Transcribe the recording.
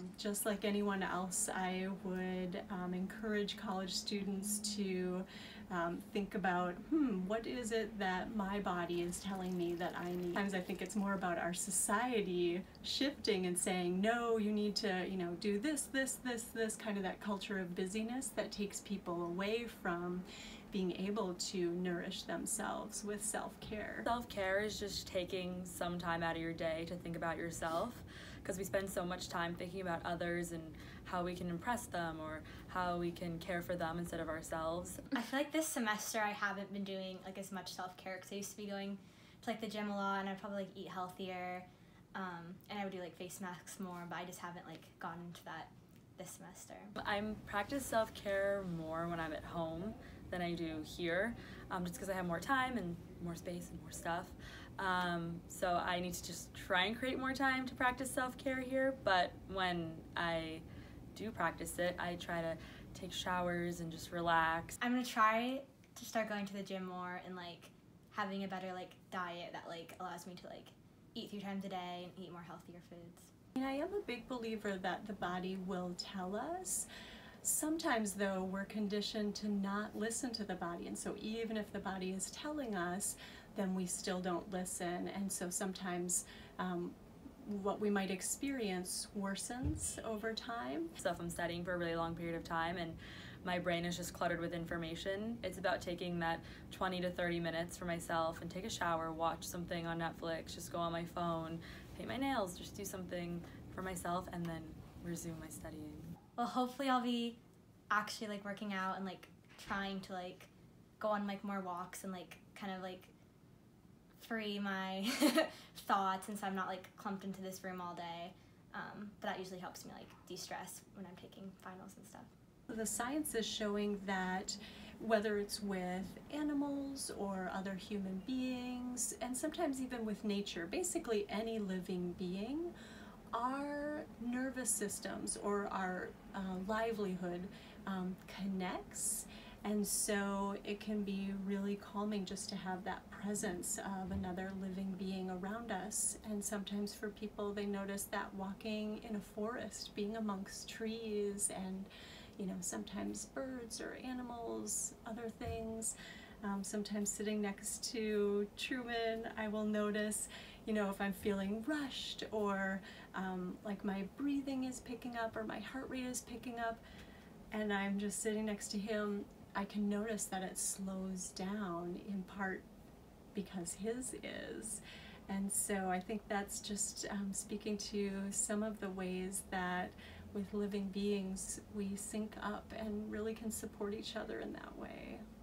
Um, just like anyone else, I would um, encourage college students to um, think about, hmm, what is it that my body is telling me that I need? Sometimes I think it's more about our society shifting and saying, no, you need to, you know, do this, this, this, this, kind of that culture of busyness that takes people away from being able to nourish themselves with self-care. Self-care is just taking some time out of your day to think about yourself because we spend so much time thinking about others and how we can impress them or how we can care for them instead of ourselves. I feel like this semester I haven't been doing like as much self-care because I used to be going to like the gym a lot and I'd probably like eat healthier um, and I would do like face masks more but I just haven't like gone into that this semester. I practice self-care more when I'm at home than I do here, um, just because I have more time and more space and more stuff. Um, so I need to just try and create more time to practice self-care here, but when I do practice it, I try to take showers and just relax. I'm gonna try to start going to the gym more and like having a better like diet that like allows me to like eat three times a day and eat more healthier foods. I am a big believer that the body will tell us Sometimes, though, we're conditioned to not listen to the body, and so even if the body is telling us, then we still don't listen, and so sometimes um, what we might experience worsens over time. So if I'm studying for a really long period of time and my brain is just cluttered with information, it's about taking that 20 to 30 minutes for myself and take a shower, watch something on Netflix, just go on my phone, paint my nails, just do something for myself, and then resume my studying well hopefully I'll be actually like working out and like trying to like go on like more walks and like kind of like free my thoughts and so I'm not like clumped into this room all day um, but that usually helps me like de-stress when I'm taking finals and stuff. The science is showing that whether it's with animals or other human beings and sometimes even with nature, basically any living being, our nervous systems or our uh, livelihood um, connects and so it can be really calming just to have that presence of another living being around us. And sometimes for people, they notice that walking in a forest, being amongst trees, and you know, sometimes birds or animals, other things. Um, sometimes sitting next to Truman, I will notice, you know, if I'm feeling rushed or um, like my breathing is picking up or my heart rate is picking up, and I'm just sitting next to him, I can notice that it slows down in part because his is. And so I think that's just um, speaking to some of the ways that with living beings we sync up and really can support each other in that way.